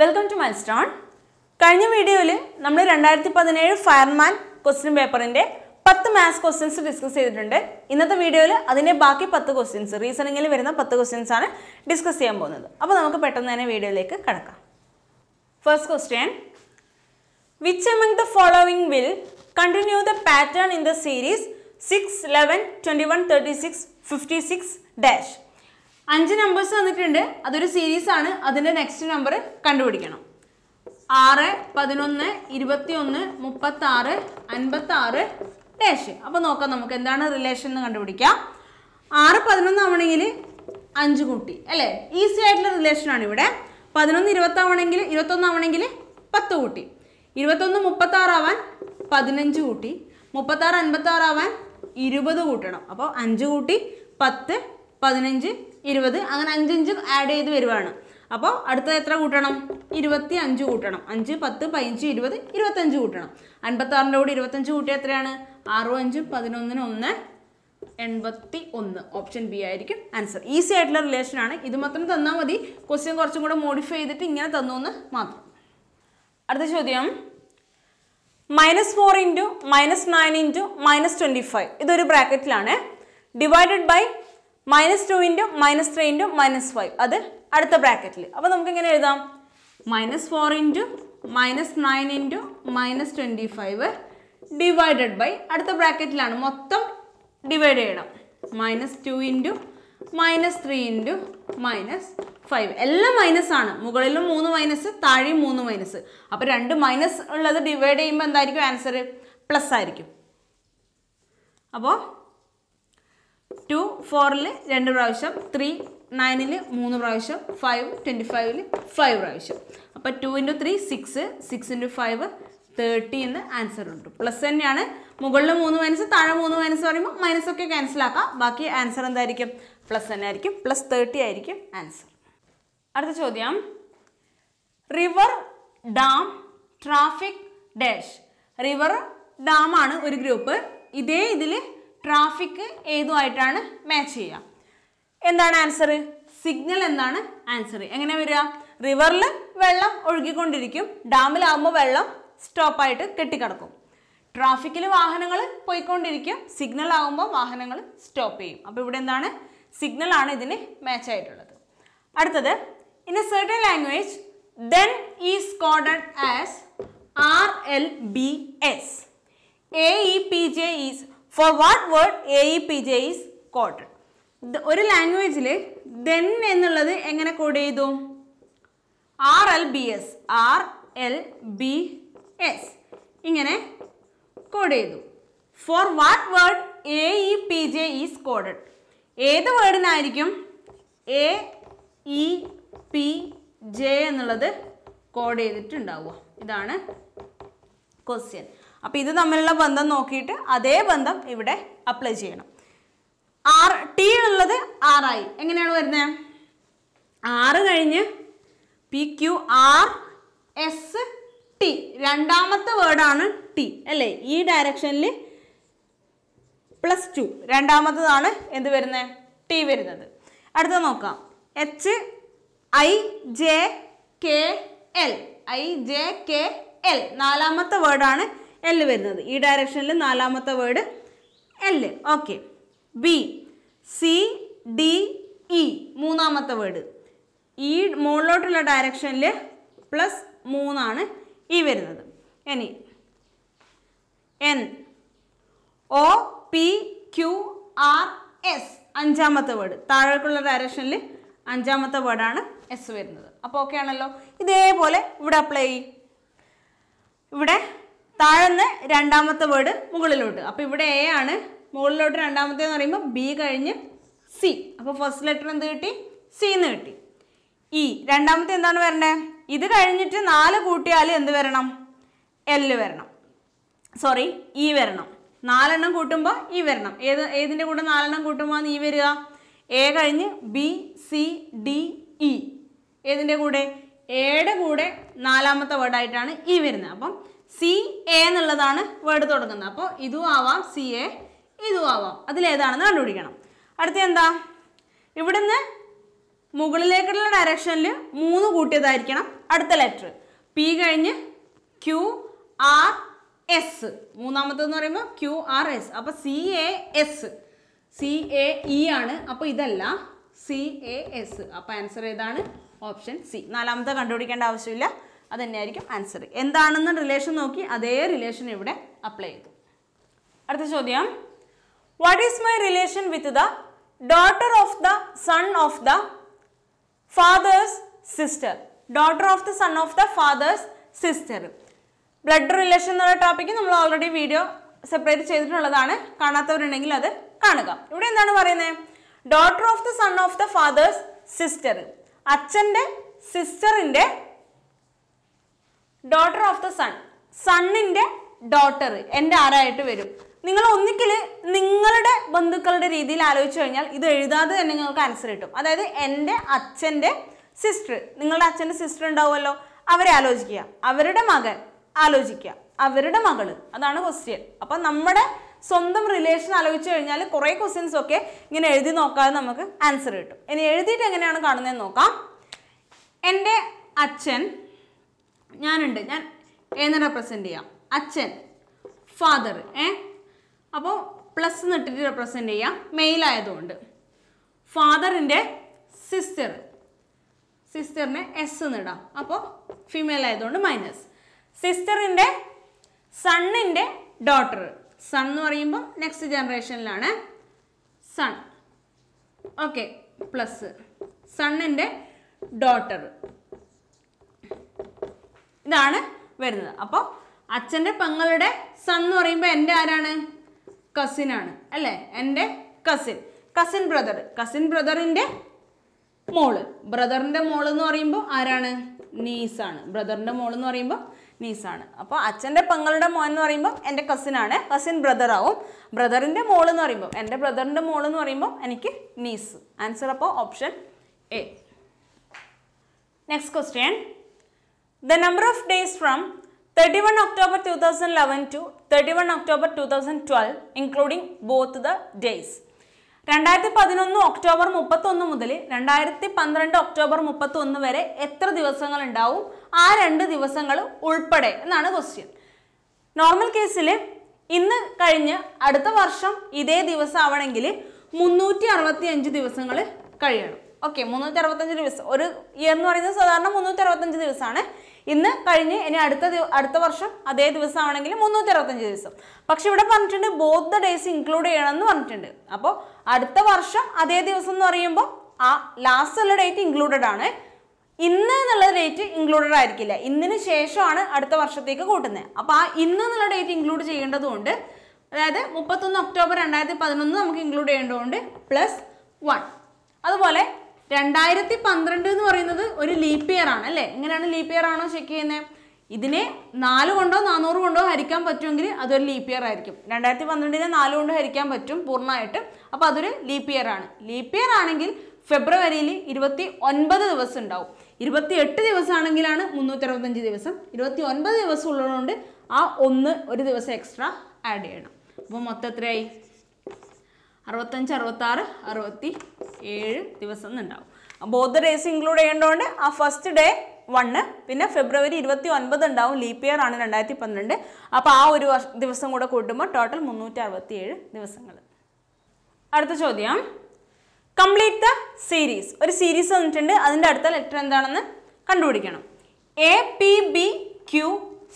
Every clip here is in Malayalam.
വെൽക്കം ടു മൈൽസ്റ്റോൺ കഴിഞ്ഞ വീഡിയോയിൽ നമ്മൾ രണ്ടായിരത്തി പതിനേഴ് ഫയർമാൻ ക്വസ്റ്റ്യൻ പേപ്പറിന്റെ പത്ത് മാത്സ് ക്വസ്റ്റ്യൻസ് ഡിസ്കസ് ചെയ്തിട്ടുണ്ട്. ഇന്നത്തെ വീഡിയോയിൽ അതിന്റെ ബാക്കി പത്ത് ക്വസ്റ്റ്യൻസ് റീസണിങ്ങിൽ വരുന്ന പത്ത് ക്വസ്റ്റ്യൻസ് ആണ് ഡിസ്കസ് ചെയ്യാൻ പോകുന്നത്. അപ്പോൾ നമുക്ക് പെട്ടെന്ന് തന്നെ വീഡിയോയിലേക്ക് കടക്കാം. First question Which among the following will continue the pattern in the series 6, 11, 21, 36, 56 dash? അഞ്ച് നമ്പേഴ്സ് തന്നിട്ടുണ്ട് അതൊരു സീരീസ് ആണ്. അതിന്റെ നെക്സ്റ്റ് നമ്പർ കണ്ടുപിടിക്കണം. ആറ് പതിനൊന്ന് ഇരുപത്തി ഒന്ന് മുപ്പത്തി ആറ് അൻപത്തി ആറ് ഡാഷ് അപ്പോൾ നോക്കാം നമുക്ക് എന്താണ് റിലേഷൻ എന്ന് കണ്ടുപിടിക്കാം. ആറ് പതിനൊന്ന് ആവണമെങ്കിൽ അഞ്ച് കൂട്ടി. അല്ലേ? ഈസി ആയിട്ടുള്ള റിലേഷനാണ് ഇവിടെ. പതിനൊന്ന് ഇരുപത്താവണമെങ്കിൽ ഇരുപത്തൊന്ന് ആവണമെങ്കിൽ പത്ത് കൂട്ടി. ഇരുപത്തൊന്ന് മുപ്പത്താറാവാൻ പതിനഞ്ച് കൂട്ടി. മുപ്പത്താറ് അൻപത്താറാവാൻ ഇരുപത് കൂട്ടണം. അപ്പോൾ അഞ്ച് കൂട്ടി പത്ത് പതിനഞ്ച് ഇരുപത്. അങ്ങനെ അഞ്ചഞ്ച് ആഡ് ചെയ്ത് വരുവാണ്. അപ്പോൾ അടുത്തത് എത്ര കൂട്ടണം? ഇരുപത്തി അഞ്ച് കൂട്ടണം. അഞ്ച് പത്ത് പതിനഞ്ച് ഇരുപത് ഇരുപത്തഞ്ച് കൂട്ടണം. അൻപത്താറിന്റെ കൂടെ ഇരുപത്തഞ്ച് കൂട്ടിയ എത്രയാണ്? ആറും അഞ്ചും പതിനൊന്നിന് ഒന്ന് എൺപത്തി ഒന്ന് ഓപ്ഷൻ ബി ആയിരിക്കും ആൻസർ ഈസി ആയിട്ടുള്ള റിലേഷനാണ് ഇത് മാത്രം തന്നാൽ മതി. ക്വസ്റ്റ്യൻ കുറച്ചും കൂടെ മോഡിഫൈ ചെയ്തിട്ട് ഇങ്ങനെ തന്നു എന്ന് മാത്രം. അടുത്ത ചോദ്യം. Minus four into minus nine into minus twenty five ഇതൊരു ബ്രാക്കറ്റിലാണ് divided by minus two into minus three into minus five അത് അടുത്ത ബ്രാക്കറ്റിൽ അപ്പോൾ നമുക്ക് എങ്ങനെ എഴുതാം? Minus four into minus nine into minus twenty five divided by അടുത്ത ബ്രാക്കറ്റിലാണ് മൊത്തം ഡിവൈഡ് ചെയ്യണം. Minus two into minus three into minus five എല്ലാം മൈനസ് ആണ്. മുകളിലും മൂന്ന് മൈനസ് താഴെയും മൂന്ന് മൈനസ് അപ്പോൾ രണ്ട് മൈനസ് ഉള്ളത് ഡിവൈഡ് ചെയ്യുമ്പോൾ എന്തായിരിക്കും? ആൻസർ പ്ലസ് ആയിരിക്കും. അപ്പോൾ ടു ഫോറിൽ രണ്ട് പ്രാവശ്യം ത്രീ നയനിൽ മൂന്ന് പ്രാവശ്യം ഫൈവ് ട്വന്റി ഫൈവിൽ ഫൈവ് പ്രാവശ്യം. അപ്പോൾ two into three six six into five thirty എന്ന് ആൻസർ ഉണ്ട്. പ്ലസ് തന്നെയാണ് മുകളിൽ മൂന്ന് മൈനസ് താഴെ മൂന്ന് മൈനസ് പറയുമ്പോൾ മൈനസ് ഒക്കെ ക്യാൻസൽ ആക്കാം. ബാക്കി ആൻസർ എന്തായിരിക്കും? പ്ലസ് തന്നെ ആയിരിക്കും പ്ലസ് തേർട്ടി ആയിരിക്കും ആൻസർ അടുത്ത ചോദ്യം. River dam traffic dash river ഡാമാണ് ഒരു ഗ്രൂപ്പ് ഇതേ ഇതിൽ ട്രാഫിക് ഏതുമായിട്ടാണ് മാച്ച് ചെയ്യുക? എന്താണ് ആൻസർ സിഗ്നൽ എന്നാണ് ആൻസർ എങ്ങനെ വരിക? റിവറിൽ വെള്ളം ഒഴുകിക്കൊണ്ടിരിക്കും. ഡാമിലാകുമ്പോൾ വെള്ളം സ്റ്റോപ്പായിട്ട് കെട്ടിക്കിടക്കും. ട്രാഫിക്കിൽ വാഹനങ്ങൾ പോയിക്കൊണ്ടിരിക്കും. സിഗ്നൽ ആകുമ്പോൾ വാഹനങ്ങൾ സ്റ്റോപ്പ് ചെയ്യും. അപ്പോൾ ഇവിടെ എന്താണ്? സിഗ്നൽ ആണ് ഇതിന് മാച്ച് ആയിട്ടുള്ളത്. അടുത്തത് in a certain language then is coded as R L B S A E P J is for what word A E P J is coded ഒരു ലാംഗ്വേജിൽ ദെൻ എന്നുള്ളത് എങ്ങനെ കോഡ് ചെയ്തു? R L B S R L B S ഇങ്ങനെ കോഡ് ചെയ്തു. For what word A E P J is coded ഏത് വേർഡിനായിരിക്കും എ ഇ പി ജെ എന്നുള്ളത് കോഡ് ചെയ്തിട്ടുണ്ടാവുക? ഇതാണ് ക്വസ്റ്റ്യൻ അപ്പോൾ ഇത് തമ്മിലുള്ള ബന്ധം നോക്കിയിട്ട് അതേ ബന്ധം ഇവിടെ അപ്ലൈ ചെയ്യണം. ആർ ടി ഉള്ളത് ആറായി എങ്ങനെയാണ് വരുന്നത് ആറ് കഴിഞ്ഞ് P Q R S T രണ്ടാമത്തെ വേർഡാണ് ടി അല്ലേ? ഈ ഡയറക്ഷനിൽ പ്ലസ് ടു രണ്ടാമത്തതാണ് എന്ത് വരുന്നത് ടി വരുന്നത്. അടുത്ത നോക്കാം. H I J K L I J K L നാലാമത്തെ വേർഡാണ് എൽ വരുന്നത്. ഈ ഡയറക്ഷനിൽ നാലാമത്തെ word L okay B C D E മൂന്നാമത്തെ വേർഡ് ഈ മുകളിലോട്ടുള്ള ഡയറക്ഷനിൽ പ്ലസ് മൂന്നാണ് ഈ വരുന്നത്. ഇനി N O P Q R S അഞ്ചാമത്തെ വേർഡ് താഴേക്കുള്ള ഡയറക്ഷനിൽ അഞ്ചാമത്തെ വേർഡാണ് എസ് വരുന്നത്. അപ്പോൾ ഓക്കെ ആണല്ലോ? ഇതേപോലെ ഇവിടെ അപ്ലൈ ചെയ്യും. ഇവിടെ താഴെന്ന് രണ്ടാമത്തെ വേർഡ് മുകളിലോട്ട്. അപ്പോൾ ഇവിടെ എ ആണ്. മുകളിലോട്ട് രണ്ടാമത്തെ എന്ന് പറയുമ്പോൾ ബി കഴിഞ്ഞ് സി അപ്പോൾ ഫസ്റ്റ് ലെറ്റർ എന്ത് കിട്ടി? സി എന്ന് കിട്ടി. ഇ രണ്ടാമത്തെ എന്താണ് വരണ്ടേ? ഇത് കഴിഞ്ഞിട്ട് നാല് കൂട്ടിയാൽ എന്ത് വരണം? എൽ വരണം. സോറി ഇ വരണം. നാലെണ്ണം കൂട്ടുമ്പോൾ ഇ വരണം. ഏത് ഏതിന്റെ കൂടെ നാലെണ്ണം കൂട്ടുമ്പോൾ ഇ വരിക? എ കഴിഞ്ഞ് ബി സി ഡി ഇ ഏതിന്റെ കൂടെ? എയുടെ കൂടെ നാലാമത്തെ വേർഡായിട്ടാണ് ഇ വരുന്നത്. അപ്പം സി എ എന്നുള്ളതാണ് വേർഡ് തുടങ്ങുന്നത്. അപ്പോൾ ഇതും ആവാം സി എ ഇതും ആവാം. അതിലേതാണെന്ന് കണ്ടുപിടിക്കണം. അടുത്ത എന്താ? ഇവിടുന്ന് മുകളിലേക്കുള്ള ഡയറക്ഷനിൽ മൂന്ന് കൂട്ടിയതായിരിക്കണം അടുത്ത ലെറ്റർ പി കഴിഞ്ഞ് ക്യു ആർ എസ് മൂന്നാമത്തെന്ന് പറയുമ്പോൾ ക്യു ആർ എസ് അപ്പോൾ C A S C A E ആണ്. അപ്പോൾ ഇതല്ല. സി എ എസ് അപ്പോൾ ആൻസർ ഏതാണ്? ഓപ്ഷൻ സി നാലാമത്തെ കണ്ടുപിടിക്കേണ്ട ആവശ്യമില്ല. തന്നെയായിരിക്കും ആൻസർ എന്താണെന്ന് റിലേഷൻ നോക്കി അതേ റിലേഷൻ ഇവിടെ അപ്ലൈ ചെയ്തു. അടുത്ത ചോദ്യം. What is my relation with the daughter of the son of the father's sister daughter of the son of the father's sister blood relation എന്നുള്ള ടോപ്പിക്ക് നമ്മൾ ഓൾറെഡി വീഡിയോ സെപ്പറേറ്റ് ചെയ്തിട്ടുള്ളതാണ്. കാണാത്തവരുണ്ടെങ്കിൽ അത് കാണുക. ഇവിടെ എന്താണ് പറയുന്നത് daughter of the son of the father's sister അച്ഛന്റെ സിസ്റ്ററിന്റെ ഡോട്ടർ ഓഫ് ദ സൺ സണ്ണിന്റെ ഡോട്ടർ എന്റെ ആരായിട്ട് വരും? നിങ്ങൾ ഒന്നിക്കൽ നിങ്ങളുടെ ബന്ധുക്കളുടെ രീതിയിൽ ആലോചിച്ച് കഴിഞ്ഞാൽ ഇത് എഴുതാതെ തന്നെ നിങ്ങൾക്ക് ആൻസർ കിട്ടും. അതായത് എന്റെ അച്ഛന്റെ സിസ്റ്റർ നിങ്ങളുടെ അച്ഛന്റെ സിസ്റ്റർ ഉണ്ടാവുമല്ലോ. അവരെ ആലോചിക്കുക. അവരുടെ മകൻ ആലോചിക്കുക. അവരുടെ മകൾ. അതാണ് ക്വസ്റ്റ്യൻ അപ്പം നമ്മുടെ സ്വന്തം റിലേഷൻ ആലോചിച്ച് കഴിഞ്ഞാൽ കുറേ ക്വസ്റ്റ്യൻസ് ഒക്കെ ഇങ്ങനെ എഴുതി നോക്കാതെ നമുക്ക് ആൻസർ കിട്ടും. ഇനി എഴുതിയിട്ട് എങ്ങനെയാണ് കാണുന്നതെന്ന് നോക്കാം. എന്റെ അച്ഛൻ ഞാനുണ്ട്. ഞാൻ ഏന്ന് റെപ്രസെന്റ് ചെയ്യാം? അച്ഛൻ ഫാദർ ഏ? അപ്പോൾ പ്ലസ് എന്നിട്ടിട്ട് റെപ്രസെന്റ് ചെയ്യാം. മെയിൽ ആയതുകൊണ്ട്. ഫാദറിന്റെ സിസ്റ്റർ സിസ്റ്ററിനെ എസ് എന്നിടാം അപ്പോൾ ഫീമെയിൽ ആയതുകൊണ്ട് മൈനസ് സിസ്റ്ററിന്റെ സണ്ണിന്റെ ഡോട്ടർ സൺ എന്ന് പറയുമ്പോൾ നെക്സ്റ്റ് ജനറേഷനിലാണ് സൺ ഓക്കെ പ്ലസ് സണ്ണിന്റെ ഡോട്ടർ ഇതാണ് വരുന്നത്. അപ്പോൾ അച്ഛന്റെ പെങ്ങളുടെ സൺ എന്ന് പറയുമ്പോൾ എന്റെ ആരാണ്? കസിനാണ് അല്ലേ? എന്റെ കസിൻ കസിൻ ബ്രദർ കസിൻ ബ്രദറിന്റെ മോൾ. ബ്രദറിന്റെ മോൾ എന്ന് പറയുമ്പോൾ ആരാണ്? നീസാണ് ബ്രദറിന്റെ മോൾ എന്ന് പറയുമ്പോൾ നീസാണ് അപ്പോൾ അച്ഛന്റെ പെങ്ങളുടെ മോൻ എന്ന് പറയുമ്പോൾ എന്റെ കസിനാണ് കസിൻ ബ്രദർ ആവും. ബ്രദറിന്റെ മോൾ എന്ന് പറയുമ്പോൾ എന്റെ ബ്രദറിന്റെ മോൾ എന്ന് പറയുമ്പോൾ എനിക്ക് നീസ് ആൻസർ അപ്പോൾ option A next question The number of days from 31 October 2011 to 31 October 2012 including both the days. രണ്ടായിരത്തി പതിനൊന്ന് ഒക്ടോബർ മുപ്പത്തൊന്ന് മുതൽ രണ്ടായിരത്തി പന്ത്രണ്ട് ഒക്ടോബർ മുപ്പത്തൊന്ന് വരെ എത്ര ദിവസങ്ങൾ ഉണ്ടാവും ആ രണ്ട് ദിവസങ്ങൾ ഉൾപ്പെടെ എന്നാണ് ക്വസ്റ്റ്യൻ നോർമൽ കേസിൽ ഇന്ന് കഴിഞ്ഞ് അടുത്ത വർഷം ഇതേ ദിവസം ആവണമെങ്കിൽ മുന്നൂറ്റി അറുപത്തി അഞ്ച് ദിവസങ്ങൾ കഴിയണം. ഓക്കെ മുന്നൂറ്റി അറുപത്തഞ്ച് ദിവസം. ഒരു ഇയർ എന്ന് പറയുന്നത് സാധാരണ മുന്നൂറ്റി അറുപത്തഞ്ച് ദിവസമാണ്. ഇന്ന് കഴിഞ്ഞ് ഇനി അടുത്ത അടുത്ത വർഷം അതേ ദിവസം ആണെങ്കിൽ മുന്നൂറ്റി അറുപത്തഞ്ച് ദിവസം. പക്ഷെ ഇവിടെ പറഞ്ഞിട്ടുണ്ട് ബോത്ത് ദ ഡേയ്സ് ഇൻക്ലൂഡ് ചെയ്യണം എന്ന് പറഞ്ഞിട്ടുണ്ട്. അപ്പോൾ അടുത്ത വർഷം അതേ ദിവസം എന്ന് പറയുമ്പോൾ ആ ലാസ്റ്റ് ഉള്ള ഡേറ്റ് ഇൻക്ലൂഡഡ് ആണ്. ഇന്ന് എന്നുള്ള ഡേറ്റ് ഇൻക്ലൂഡഡ് ആയിരിക്കില്ല. ഇന്നിന് ശേഷമാണ് അടുത്ത വർഷത്തേക്ക് കൂട്ടുന്നത്. അപ്പോൾ ആ ഇന്ന് എന്നുള്ള ഡേറ്റ് ഇൻക്ലൂഡ് ചെയ്യേണ്ടതുകൊണ്ട് അതായത് മുപ്പത്തൊന്ന് ഒക്ടോബർ രണ്ടായിരത്തി പതിനൊന്ന് നമുക്ക് ഇൻക്ലൂഡ് ചെയ്യേണ്ടതുകൊണ്ട് പ്ലസ് വൺ അതുപോലെ രണ്ടായിരത്തി പന്ത്രണ്ട് എന്ന് പറയുന്നത് ഒരു ലീപ്പ് ഇയർ ആണ് അല്ലേ? എങ്ങനെയാണ് ലീപ്പ് ഇയർ ആണോ ചെക്ക് ചെയ്യുന്നത് ഇതിനെ നാല് കൊണ്ടോ നാനൂറ് കൊണ്ടോ ഹരിക്കാൻ പറ്റുമെങ്കിൽ അതൊരു ലീപ്പ് ഇയർ ആയിരിക്കും. രണ്ടായിരത്തി പന്ത്രണ്ടിനെ നാല് കൊണ്ട് ഹരിക്കാൻ പറ്റും പൂർണമായിട്ട്. അപ്പോൾ അതൊരു ലീപ്പ് ഇയർ ആണ്. ലീപ്പ് ഇയർ ആണെങ്കിൽ ഫെബ്രുവരിയിൽ ഇരുപത്തി ഒൻപത് ദിവസം ഉണ്ടാവും. ഇരുപത്തി എട്ട് ദിവസമാണെങ്കിലാണ് മുന്നൂറ്റി അറുപത്തഞ്ച് ദിവസം. ഇരുപത്തി ഒൻപത് ദിവസം ഉള്ളതുകൊണ്ട് ആ ഒന്ന് ഒരു ദിവസം എക്സ്ട്രാ ആഡ് ചെയ്യണം. അപ്പോൾ മൊത്തം എത്രയായി? അറുപത്തഞ്ച് അറുപത്താറ് അറുപത്തി ഏഴ് ദിവസം എന്നുണ്ടാവും. ബോത്ത് ഡേയ്സ് ഇൻക്ലൂഡ് ചെയ്യേണ്ടതുകൊണ്ട് ആ ഫസ്റ്റ് ഡേ വണ്ണ് പിന്നെ ഫെബ്രുവരി ഇരുപത്തി ഒൻപത് ഉണ്ടാവും. ലീപ്പ് ഇയർ ആണ് രണ്ടായിരത്തി പന്ത്രണ്ട് അപ്പോൾ ആ ഒരു വർഷ ദിവസം കൂടെ കൂട്ടുമ്പോൾ ടോട്ടൽ മുന്നൂറ്റി അറുപത്തി ഏഴ് ദിവസങ്ങൾ അടുത്ത ചോദ്യം. കംപ്ലീറ്റ് ദ സീരീസ് ഒരു സീരീസ് തന്നിട്ടുണ്ട് അതിന്റെ അടുത്ത ലെറ്റർ എന്താണെന്ന് കണ്ടുപിടിക്കണം. A P B Q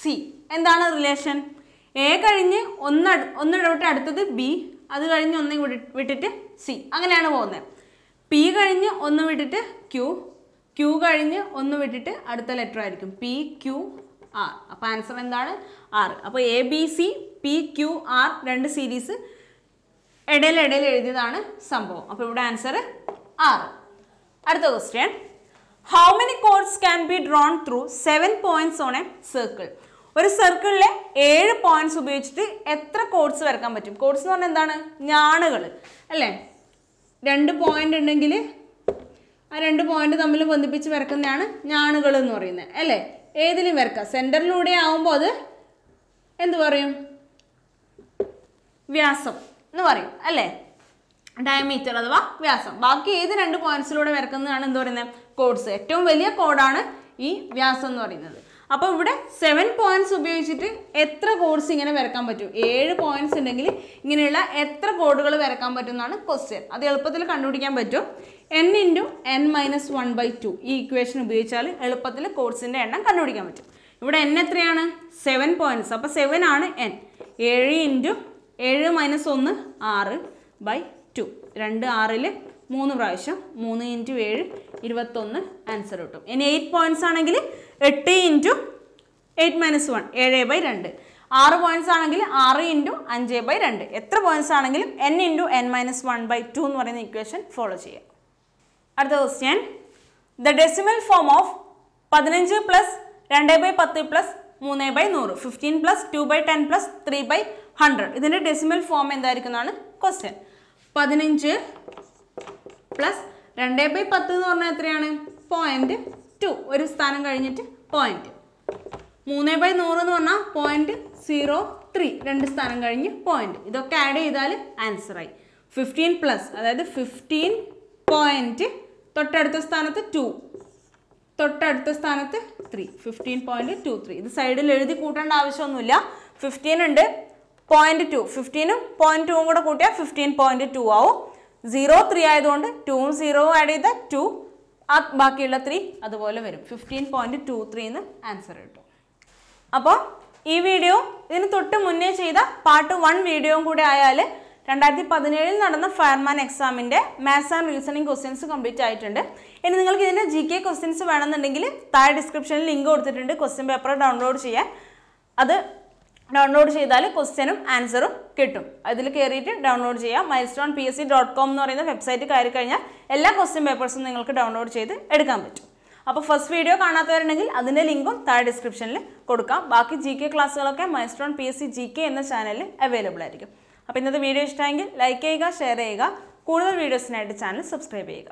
C എന്താണ് റിലേഷൻ എ കഴിഞ്ഞ് ഒന്ന് ഒന്നിടവിട്ട് അടുത്തത് ബി അത് കഴിഞ്ഞ് ഒന്ന് വിട്ടി- വിട്ടിട്ട് സി അങ്ങനെയാണ് പോകുന്നത്. പി കഴിഞ്ഞ് ഒന്ന് വിട്ടിട്ട് ക്യു ക്യു കഴിഞ്ഞ് ഒന്ന് വിട്ടിട്ട് അടുത്ത ലെറ്റർ ആയിരിക്കും. പി ക്യു ആർ അപ്പോൾ ആൻസർ എന്താണ്? ആർ അപ്പോൾ A B C P Q R രണ്ട് സീരീസ് ഇടയിൽ ഇടയിൽ എഴുതിയതാണ് സംഭവം. അപ്പോൾ ഇവിടെ ആൻസർ ആർ അടുത്ത question how many chords can be drawn through seven points on a circle ഒരു സർക്കിളിലെ ഏഴ് പോയിന്റ്സ് ഉപയോഗിച്ചിട്ട് എത്ര കോഡ്സ് വരക്കാൻ പറ്റും? കോഡ്സ് എന്ന് പറഞ്ഞാൽ എന്താണ്? ഞാണുകൾ അല്ലേ? രണ്ട് പോയിന്റ് ഉണ്ടെങ്കിൽ ആ രണ്ട് പോയിന്റ് തമ്മിൽ ബന്ധിപ്പിച്ച് വരക്കുന്നതാണ് ഞാണുകൾ എന്ന് പറയുന്നത് അല്ലേ? ഏതിലും വരക്കാം സെന്ററിലൂടെ ആവുമ്പോൾ അത് എന്ത് പറയും? വ്യാസം എന്ന് പറയും അല്ലേ? ഡയമീറ്റർ അഥവാ വ്യാസം. ബാക്കി ഏത് രണ്ട് പോയിന്റ്സിലൂടെ വരക്കുന്നതാണ് എന്ത് പറയുന്നത്? കോഡ്സ് ഏറ്റവും വലിയ കോഡാണ് ഈ വ്യാസം എന്ന് പറയുന്നത്. അപ്പോൾ ഇവിടെ സെവൻ പോയിന്റ്സ് ഉപയോഗിച്ചിട്ട് എത്ര കോഡ്സ് ഇങ്ങനെ വരക്കാൻ പറ്റും? ഏഴ് പോയിന്റ്സ് ഉണ്ടെങ്കിൽ ഇങ്ങനെയുള്ള എത്ര കോഡുകൾ വരക്കാൻ പറ്റും എന്നാണ് ക്വസ്റ്റ്യൻ അത് എളുപ്പത്തിൽ കണ്ടുപിടിക്കാൻ പറ്റും. N into N minus one by two ഈ ഇക്വേഷൻ ഉപയോഗിച്ചാൽ എളുപ്പത്തിൽ കോഡ്സിന്റെ എണ്ണം കണ്ടുപിടിക്കാൻ പറ്റും. ഇവിടെ എൻ എത്രയാണ്? സെവൻ പോയിന്റ്സ് അപ്പോൾ സെവൻ ആണ് എൻ ഏഴ് ഇന്റു ഏഴ് മൈനസ് ഒന്ന് ആറ് ബൈ ടു രണ്ട് ആറിൽ മൂന്ന് പ്രാവശ്യം. മൂന്ന് ഇന്റു ഏഴ് ഇരുപത്തൊന്ന് ആൻസർ കിട്ടും. ഇനി എയ്റ്റ് പോയിന്റ്സ് ആണെങ്കിൽ എട്ട് ഇന്റു എയ്റ്റ് മൈനസ് വൺ ഏഴ് ബൈ രണ്ട്. ആറ് പോയിന്റ്സ് ആണെങ്കിൽ ആറ് ഇന്റു അഞ്ച് ബൈ രണ്ട്. എത്ര പോയിന്റ്സ് ആണെങ്കിലും N into N minus one by two എന്ന് പറയുന്ന ഇക്വേഷൻ ഫോളോ ചെയ്യുക അടുത്ത question the decimal form of പതിനഞ്ച് പ്ലസ് രണ്ട് ബൈ പത്ത് പ്ലസ് മൂന്ന് ബൈ നൂറ് fifteen plus two by ten plus three by hundred ഇതിന്റെ ഡെസിമൽ ഫോം എന്തായിരിക്കും എന്നാണ് ക്വസ്റ്റ്യൻ പതിനഞ്ച് പ്ലസ് രണ്ട് ബൈ പത്ത് എന്ന് പറഞ്ഞാൽ എത്രയാണ്? പോയിന്റ് ടു ഒരു സ്ഥാനം കഴിഞ്ഞിട്ട് പോയിന്റ് മൂന്ന് ബൈ നൂറ് എന്ന് പറഞ്ഞാൽ പോയിന്റ് സീറോ ത്രീ രണ്ട് സ്ഥാനം കഴിഞ്ഞ് പോയിന്റ് ഇതൊക്കെ ആഡ് ചെയ്താൽ ആൻസറായി ഫിഫ്റ്റീൻ പ്ലസ് അതായത് ഫിഫ്റ്റീൻ പോയിന്റ് തൊട്ടടുത്ത സ്ഥാനത്ത് ടു തൊട്ടടുത്ത സ്ഥാനത്ത് three fifteen point two three ഇത് സൈഡിൽ എഴുതി കൂട്ടേണ്ട ആവശ്യമൊന്നുമില്ല. ഫിഫ്റ്റീൻ ഉണ്ട് പോയിന്റ് ടു ഫിഫ്റ്റീനും പോയിന്റ് ടൂവും കൂടെ കൂട്ടിയാൽ ഫിഫ്റ്റീൻ പോയിന്റ് ടു ആവും. സീറോ ത്രീ ആയതുകൊണ്ട് ടൂവും സീറോവും ആഡ് ചെയ്താൽ ടു ബാക്കിയുള്ള ത്രീ അതുപോലെ വരും. ഫിഫ്റ്റീൻ പോയിന്റ് ടു ത്രീന്ന് ആൻസർ കിട്ടും. അപ്പോൾ ഈ വീഡിയോ ഇതിന് തൊട്ട് മുന്നേ ചെയ്ത പാർട്ട് വൺ വീഡിയോയും കൂടെ ആയാൽ രണ്ടായിരത്തി പതിനേഴിൽ നടന്ന ഫയർമാൻ എക്സാമിന്റെ maths and reasoning questions complete ആയിട്ടുണ്ട്. ഇനി നിങ്ങൾക്ക് ഇതിന്റെ ജി കെ ക്വസ്റ്റ്യൻസ് വേണമെന്നുണ്ടെങ്കിൽ താഴെ ഡിസ്ക്രിപ്ഷനിൽ ലിങ്ക് കൊടുത്തിട്ടുണ്ട്. ക്വസ്റ്റ്യൻ പേപ്പർ ഡൗൺലോഡ് ചെയ്യാൻ. അത് ഡൗൺലോഡ് ചെയ്താൽ ക്വസ്റ്റ്യനും ആൻസറും കിട്ടും. അതിൽ കയറിയിട്ട് ഡൗൺലോഡ് ചെയ്യാം. Milestone P S C dot com എന്ന് പറയുന്ന വെബ്സൈറ്റ് കയറി കഴിഞ്ഞാൽ എല്ലാ ക്വസ്റ്റ്യൻ പേപ്പേഴ്സും നിങ്ങൾക്ക് ഡൗൺലോഡ് ചെയ്ത് എടുക്കാൻ പറ്റും. അപ്പോൾ ഫസ്റ്റ് വീഡിയോ കാണാത്തവരുണ്ടെങ്കിൽ അതിന്റെ ലിങ്കും താഴെ ഡിസ്ക്രിപ്ഷനിൽ കൊടുക്കാം. ബാക്കി ജി കെ ക്ലാസ്സുകളൊക്കെ milestone P S C G K എന്ന ചാനലിൽ അവൈലബിൾ ആയിരിക്കും. അപ്പോൾ ഇന്നത്തെ വീഡിയോ ഇഷ്ടമെങ്കിൽ ലൈക്ക് ചെയ്യുക ഷെയർ ചെയ്യുക. കൂടുതൽ വീഡിയോസിനായിട്ട് ചാനൽ സബ്സ്ക്രൈബ് ചെയ്യുക.